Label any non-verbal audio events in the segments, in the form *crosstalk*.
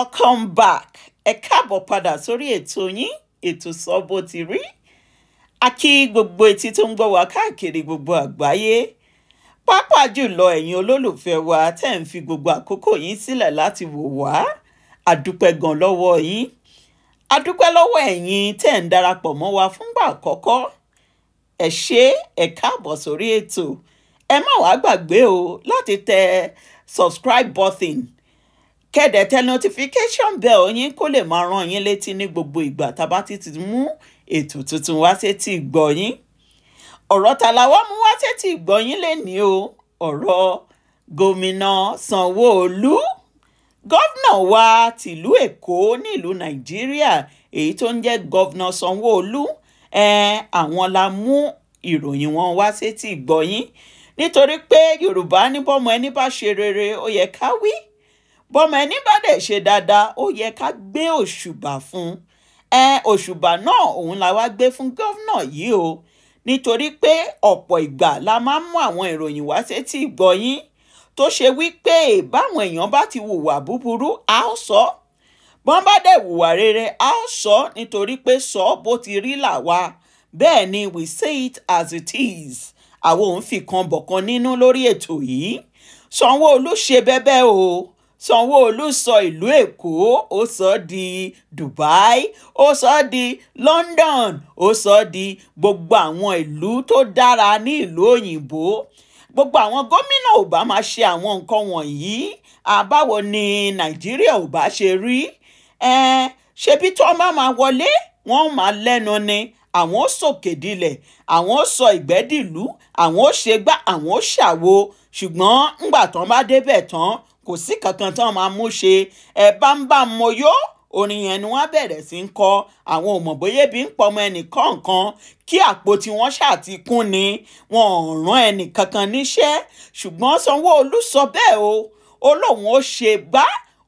welcome back. Ẹ káàbọ̀ padà sórí ètò yín ètò sọ bó ti rí. A kí gbogbo etí tó ń gbọ́ wá káàkiri gbogbo àgbáyé. Pàápàá jùlọ ẹ̀yin olólùfẹ́ wa tẹ́ ń fi gbogbo àkókò yín sílẹ̀ láti wò wá. Àdúpẹ́ gan lọ́wọ́ yín. Àdúpẹ́ lọ́wọ́ ẹ̀yin tẹ́ ń darapọ̀ mọ́ wa fúngbà àkọ́kọ́. Ẹ ṣé ẹ káàbọ̀ sórí ètò. Ẹ má wàá gbàgbé o láti tẹ subscribe button kẹ́dẹ̀ tẹ notification bell yín kó lè máa rán yín létí ní gbogbo ìgbà tá a bá ti ti mú ètò tuntun wá sétí ìgbọ́ yín. Ọ̀rọ̀ ta la wá mú wá sétí ìgbọ́ yín lénìí o ọ̀rọ̀ gómìnà sanwó-olu gọ́vnà wa tìlú èkó nílùú nàìjíríà èyí tó ń jẹ́ gọ́vnà sanwó-olu ẹ̀ẹ́n àwọn la mú ìròyìn wọn wá sétí ìgbọ́ yín. Nítorí pé yorùbá ní bọ́mọ ẹni bá ṣe rere ó yẹ ká wí bọ́mọ ẹni bá dẹ̀ ṣe dáadáa ó yẹ ká gbé òṣùbà fún ẹ òṣùbà náà òun la wá gbé fún gọ́vnà yìí o. Nítorí pé ọ̀pọ̀ ìgbà la máa ń mú àwọn ìròyìn wá sétí ìgbọ́ yín. Tó ṣe wípé báwọn èèyàn bá ti hùwà búburú a ó sọ bọ́n bá dẹ̀ hùwà rere a ó sọ nítorí pé sọ bó ti rí là wá. Bẹ́ẹ̀ ni we say it as it is. Àwọn òun fi kan bọ̀kan nínú lórí ètò yìí. Sanwó-olu ṣe bẹ́bẹ́ o sanwó-olu sọ ìlú èkó ó sọ di dubai ó sọ di london ó sọ di gbogbo àwọn ìlú tó dára ní ìlú òyìnbó. Gbogbo àwọn gómìnà ò bá máa ṣe àwọn nǹkan wọ̀nyí. Àbáwo ni nàìjíríà ò bá ṣe rí? Ṣebí tó má máa wọlé wọ́n máa lẹ́nu ni. Àwọn ó sòkè dilẹ̀ àwọn ó sọ ìgbẹ́dìlú àwọn ó ṣe gbá àwọn ó ṣàwo. Ṣùgbọ́n ńgbà tán bá débẹ̀ tán kò sí kankan tán máa mú ṣe. Ẹ bá ń bá mo yó. Orin yẹn ni wọ́n bẹ̀rẹ̀ sí ń kọ. Àwọn ò mọ̀ bóyá ebi ń pọmọ ẹnì kọ̀ọ̀kan. Kí àpò tí wọ́n ṣàti ni. Wọn ò rán ẹnì kankan níṣẹ́. Ṣùgbọ́n sọ bẹ́ẹ̀ o. Ó lóun ó ṣe gbá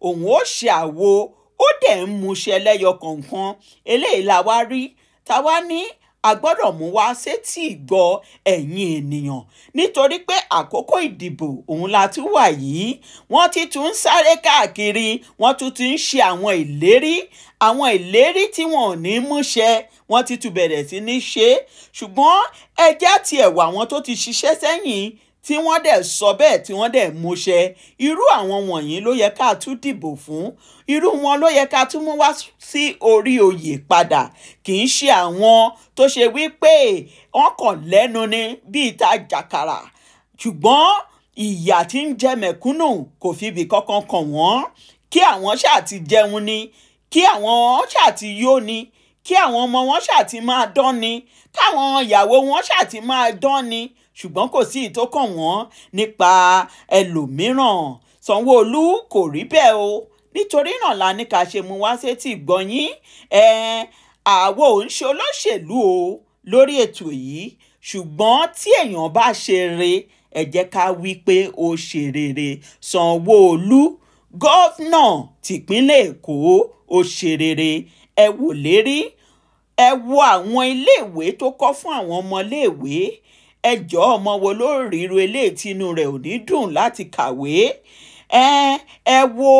òun ó ṣe àwo. Ó dẹ̀ ń múṣẹ lẹ́yọ kọ̀ọ̀kan. Eléyìí la wá rí. Táwa ní a gbọ́dọ̀ mú wá sétí ìgbọ́ ẹ̀yin ènìyàn. Nítorí pé àkókò ìdìbò òun la tún wà yìí. Wọ́n ti tún ń sáré káàkiri wọ́n tún ti ń ṣe àwọn ìlérí. Àwọn ìlérí tí wọn ò ní múṣẹ wọ́n ti tún bẹ̀rẹ̀ sí ní ṣe. Ṣùgbọ́n ẹjẹ́ tiẹ̀ wà àwọn tó ti ṣiṣẹ́ sẹ́yìn tí wọ́n dẹ̀ sọ bẹ́ẹ̀ tí wọ́n dẹ̀ múṣẹ. Irú àwọn wọ̀nyí ló yẹ ká tún dìbò fún. Irú wọn ló yẹ ká tún mú wá sí orí oyè padà. Kì í ṣe àwọn tó ṣe wípé wọ́n kàn lẹ́nu ni bíi ta jàkàrà. Ṣùgbọ́n ìyà tí ń jẹ mẹ̀kúnnù kò fi ibì kankan kàn wọ́n. Kí àwọn ṣáà ti jẹun ni kí àwọn ṣáà ti yó ni kí àwọn ọmọ wọn ṣáà ti máa dán ni káwọn ìyàwó wọn ṣáà máa dán ni ṣùgbọ́n kò sí ìtókàn wọ́n nípa ẹlòmíràn. Sanwó-olu kò rí bẹ́ẹ̀ o. Nítorí náà la ní ká ṣe mú wá sétí ìgbọ̀nyín àwo ò ń ṣe olóṣèlú o lórí ètò yìí. Ṣùgbọ́n tí èèyàn bá ṣe re ẹ jẹ́ ká wí pé ó ṣe rere. Sanwó-olu gọ́fúnà tìpínlẹ̀ èkó ó ṣe rere. Ẹ wò lérí ẹ wo àwọn iléèwé tó kọ́ fún àwọn ọmọléèwé ẹ jọ̀ọ́ ọmọ wo ló ríru eléyìí tínú rẹ̀ ò ní dùn láti kàwé? Ẹ wo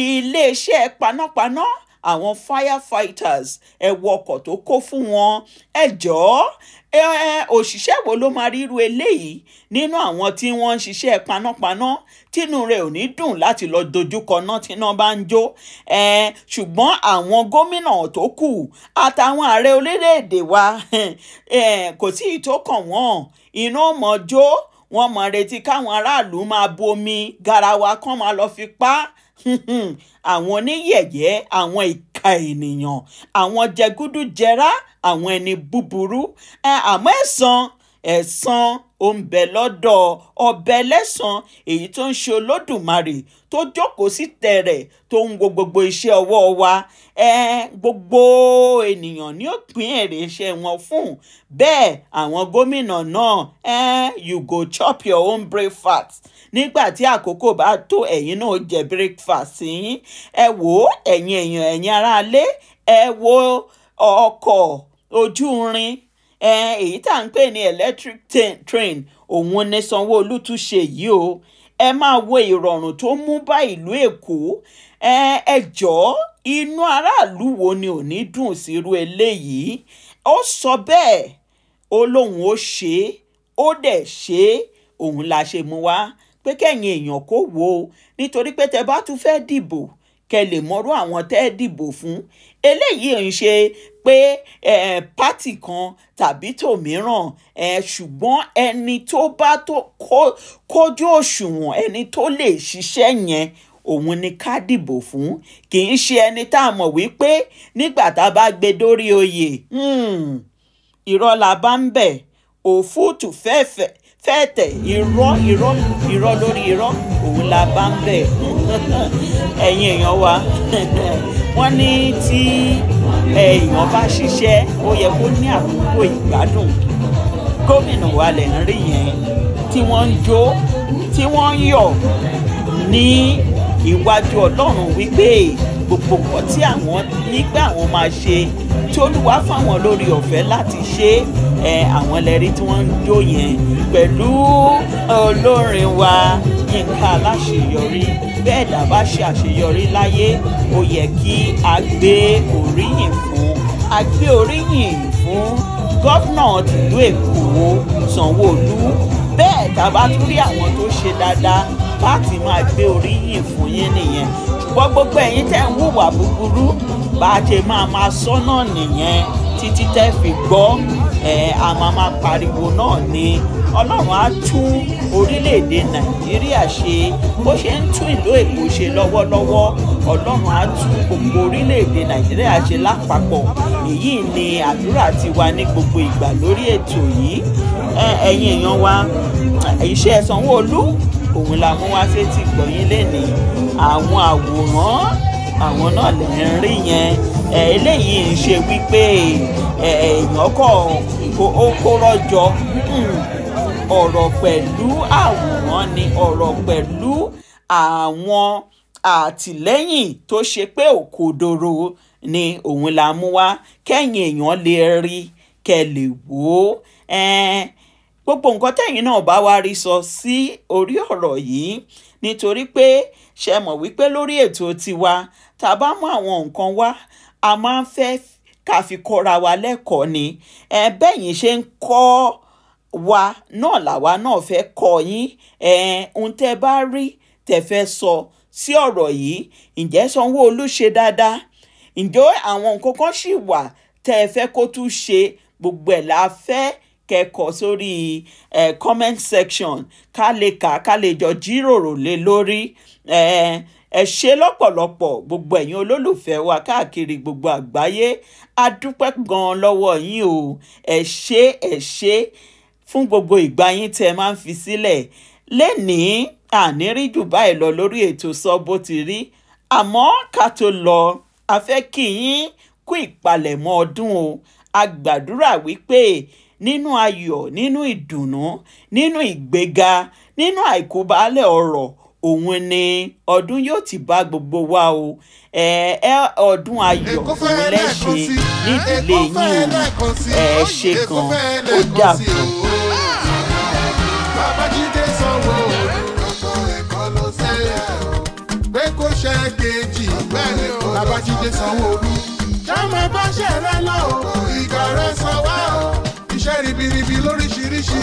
iléeṣẹ́ panápaná àwọn firefighters ẹ wo ọkọ̀ tó kó fún wọn. Ẹ jọ̀ọ́ òṣìṣẹ́ wo ló máa ríru eléyìí nínú àwọn tí wọ́n ń ṣiṣẹ́ panápaná? Tínú rẹ̀ ò ní dùn láti lọ dojúkọ náà tíná bá ń jó. Ṣùgbọ́n àwọn gómìnà tó kù àtàwọn ààrẹ orílẹ̀-èdè wa *laughs* kò sí ìtókàn wọn. Iná mọ̀ jó wọ́n mọ̀ retí káwọn aráàlú máa bomi garawa kan máa lọ fi pa *laughs* àwọn oníyẹ̀yẹ́ àwọn ìka ènìyàn àwọn jẹgúdújẹrá àwọn ẹni búburú. Àmọ́ ẹ̀san ẹ̀san ó ń bẹ lọ́dọ̀ ọbẹ̀ lẹ́san èyí tó ń ṣe olódùmarè tó jókòó sí tẹ̀rẹ̀ tó ń wo gbogbo iṣẹ́ ọwọ́ wa. Gbogbo ènìyàn ní ó pín èrè iṣẹ́ wọn fún. Bẹ́ẹ̀ àwọn gómìnà náà you go chop your own breakfast. Nígbà tí àkókò bá tó ẹ̀yin náà jẹ breakfast yín. Ẹ wò ó ẹ̀yin èèyàn ẹ̀yin aráalé ẹ wo ọkọ̀ ojú irin èyí tá à ń pè ní electric train òun ní sanwó-olu tún ṣe yìí o. Ẹ máa wo ìrọ̀rùn tó mú bá ìlú èkó. Ẹ jọ̀ọ́ inú aráàlú wo ni ò ní dùn sírú eléyìí? Ó sọ bẹ́ẹ̀ ó lóun ó ṣe é ó dẹ̀ ṣe é òun la ṣe mú wá. Pé kẹ́yìn èèyàn kó wò ó nítorí pé tẹ bá tún fẹ́ dìbò kẹ lè mọrú àwọn tẹ́ ẹ dìbò fún. Eléyìí ò ń ṣe pé pátì kan tàbí tòmíràn ṣùgbọ́n ẹni tó bá tó kó- kójú òṣùwọ̀n ẹni tó lè ṣiṣẹ́ yẹn òun ni ká dìbò fún. Kì í ṣe ẹni tá a mọ̀ wípé nígbà tá a bá gbé dórí oyè hmm, irọ́ la bá ń bẹ̀. Òfúùtù fẹ́ẹ̀fẹ́ fẹ́ẹ̀tẹ̀ irọ́ irọ́ irọ́ lórí irọ́ òun la bá ń bẹ̀. *laughs* Ẹ̀yin èèyàn wa *laughs* wọ́n ní tí èèyàn bá ṣiṣẹ́ ó yẹ kó ní àkókò ìgbádùn. Gómìnà wa lẹ̀ ń rí yẹn tí wọ́n ń jó tí wọ́n ń yọ̀ ní iwájú ọlọ́run wípé gbogbo nǹkan tí àwọn nígbà àwọn máa ṣe tí olúwa fáwọn lórí ọ̀fẹ́ láti ṣe ẹ àwọn lẹ́rí tí wọ́n ń jó yẹn pẹ̀lú olórin wa yínká aláṣeyọrí. Bẹ́ẹ̀ dá bá ṣe àṣeyọrí láyé ó yẹ kí a gbé oríyìn fún a gbé oríyìn fún gọ́fúnà tìlú èkó sanwó-olú. Bẹ́ẹ̀ tá a bá tún rí àwọn tó ṣe dáadáa láti máa gbé oríyìn fún yín nìyẹn ṣùgbọ́n gbogbo ẹ̀yin tẹ́ ń hùwà búburú bá a ṣe máa máa sọ́nà nìyẹn títí tẹ́ fi gbọ́. Ẹ̀ a máa máa pariwo náà ni. Ọlọ́run á tún orílẹ̀-èdè nàìjíríà ṣe. Bó ṣe ń tún ìlú èkó ṣe lọ́wọ́lọ́wọ́ ọlọ́run á tún gbogbo orílẹ̀-èdè nàìjíríà ṣe lápapọ̀. Èyí ni àdúrà tiwa ní gbogbo ìgbà lórí ètò yìí. Ẹ̀yin èèyàn wa iṣẹ́ sanwó-olú òun la mú wá sétí gbọ̀yìn lénìí. Àwọn àwòrán àwọn náà lè ń rí yẹn. Eléyìí ń ṣe wípé èèyàn kọ̀ ó- kó rọ́jọ. Hmm, ọ̀rọ̀ pẹ̀lú àwòrán ni ọ̀rọ̀ pẹ̀lú àwọn àtìlẹ́yìn tó ṣe pé òkodoro ni òun la mú wá. Kẹ́yìn èèyàn lè rí kẹ́ lè wò ó gbogbo nǹkan tẹ̀yìn náà bá wá rí sọ sí orí ọ̀rọ̀ yìí nítorí pé ṣe mọ̀ wípé lórí ètò tiwa tá a bá mú àwọn nǹkan wá a máa ń fẹ́ ká fi kọ́ra wa lẹ́kọ̀ọ́ ni. Ẹ bẹ́yìn ṣe ń kọ́ wa náà làwa náà fẹ́ kọ́ yín. Ń tẹ́ bá rí tẹ́ fẹ́ sọ sí ọ̀rọ̀ yìí. Ǹjẹ́ sanwó-olu ṣe dáadáa? Ǹjẹ́ àwọn nǹkan kan ṣì wà tẹ́ ẹ fẹ́ kó tún ṣe? Gbogbo ẹ̀ la fẹ́ kẹ́kọ̀ọ́ sórí ẹ̀ comment section ká lè kà ká lè jọ jíròrò lé lórí. Ẹ̀ ẹ ṣe lọ́pọ̀lọpọ̀ gbogbo ẹ̀yin olólùfẹ́ wa káàkiri gbogbo àgbáyé. A dúpẹ́ gan-an lọ́wọ́ yín o. Ẹ ṣé ẹ ṣé fún gbogbo ìgbà yín tẹ́ máa ń fi sílẹ̀. Lénìí àní rí jù báyìí lọ lórí ètò sọ bó ti rí. Àmọ́ ká tó lọ a fẹ́ kí yín kú ìpalẹ̀mọ́ ọdún o. A gbàdúrà wípé nínú ayọ̀ nínú ìdùnnú nínú ìgbéga nínú àìkúbálẹ̀ ọrọ̀ òun ni ọdún yóò ti bá gbogbo wa o ẹ ẹ ọdún ayọ̀ òun fẹ́ lẹ lẹ́ẹ̀kan ṣe sí. nídìílé yín o ẹ ṣe fẹ́ ó dàbọ̀. Babájídé Sanwó-Olú. Pé kó ṣe kejì. Bẹ́ẹ̀ni o. Babájídé Sanwó-Olú. Ṣọ́mọ bá ṣe ribiribi lóríṣiríṣi.